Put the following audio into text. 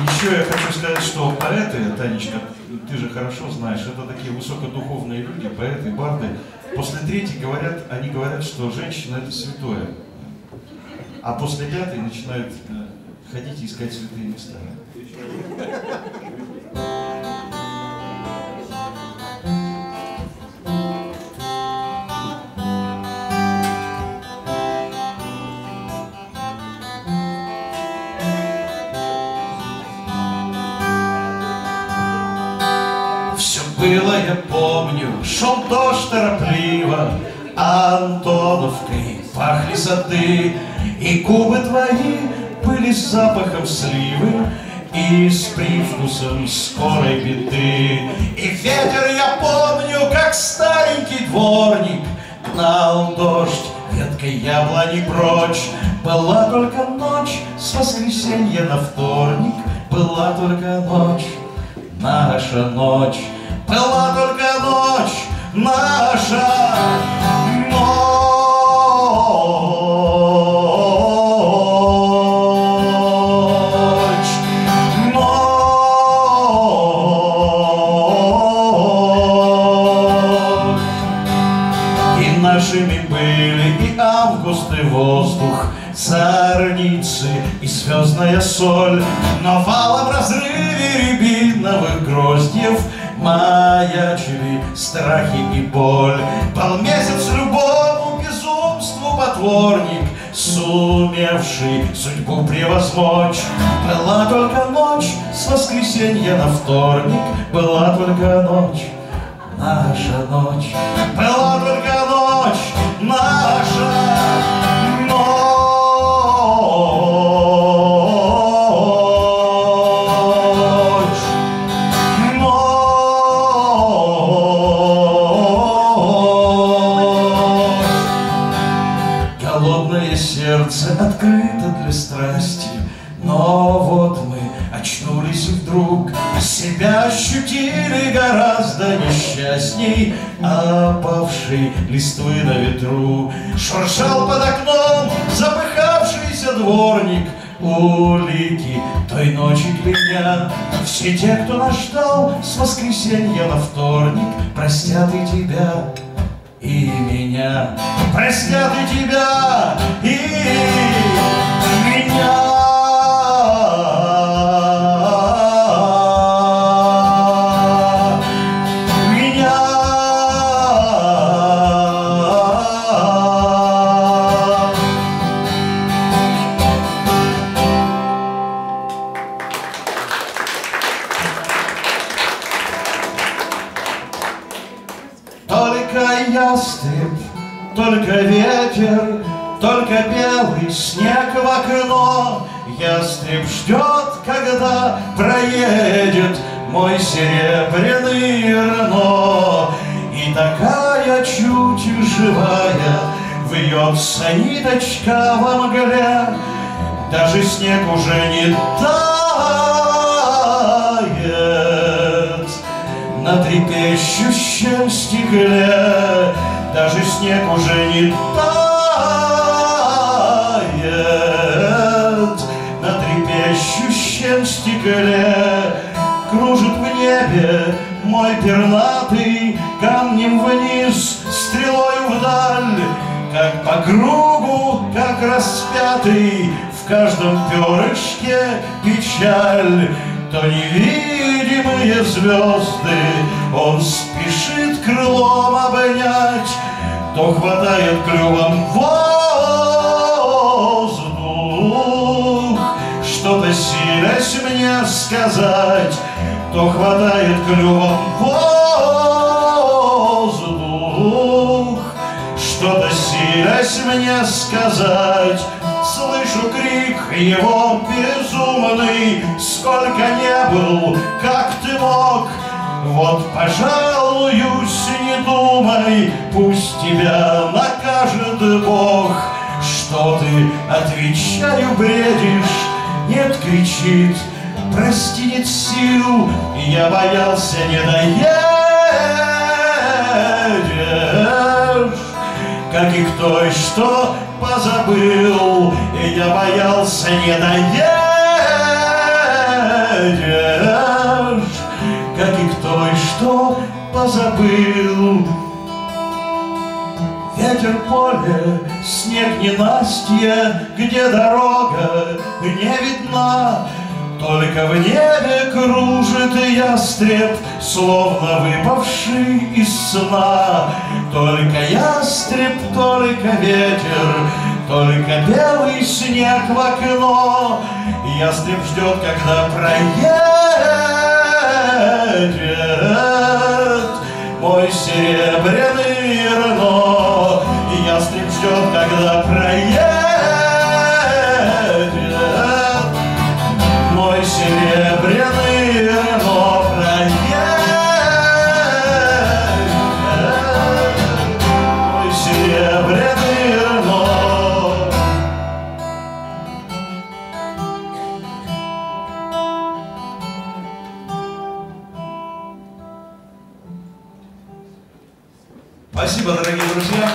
Еще я хочу сказать, что поэты, Танечка, ты же хорошо знаешь, это такие высокодуховные люди, поэты, барды. После третьей говорят, они говорят, что женщина это святое. А после пятой начинают э, ходить и искать святые места. Я помню, шел дождь торопливо, Антоновкой пахли сады, И губы твои были запахом сливы И с привкусом скорой беды. И ветер я помню, как старенький дворник Гнал дождь веткой яблони прочь. Была только ночь с воскресенья на вторник, Была только ночь наша ночь, была только ночь наша нашими были и август, воздух, Зорницы и звездная соль, Но валом разрыве рябиновых гроздьев Маячили страхи и боль. Был месяц любому безумству потворник, Сумевший судьбу превозмочь. Была только ночь с воскресенья на вторник, Была только ночь наша ночь, была только ночь наша сердце открыто для страсти, но вот мы очнулись вдруг, а себя ощутили гораздо несчастней, опавшей листвы на ветру. Шуршал под окном запыхавшийся дворник, улики той ночи меня. Все те, кто нас ждал с воскресенья на вторник, простят и тебя, и меня. Простят и тебя, и меня. Ястреб, только ветер, только белый снег в окно. Ястреб ждет, когда проедет мой серебряный Рено. И такая чуть живая вьется ниточка во мгле. Даже снег уже не тает на трепещущем стекле Даже снег уже не тает. На трепещущем стекле Кружит в небе мой пернатый Камнем вниз, стрелою вдаль. Как по кругу, как распятый В каждом перышке печаль. То звезды Он спешит крылом обнять, То хватает клювом воздух, Что-то силясь мне сказать, То хватает клювом воздух, Что-то силясь мне сказать, Слышу крик его безумный, Сколько не был, как ты мог, Вот, пожалуюсь, не думай, Пусть тебя накажет Бог. Что ты, отвечаю, бредишь? Нет, кричит, прости, нет сил, Я боялся, не доедешь как и кто, что позабыл, я боялся, не доедешь, как и кто и что позабыл. Ветер поле, снег не настье, где дорога не видна, только в небе кружит ястреб, Словно выпавший из сна. Только ястреб, только ветер, только белый снег в окно. Ястреб ждет, когда проедет Мой серебряный Спасибо, дорогие друзья.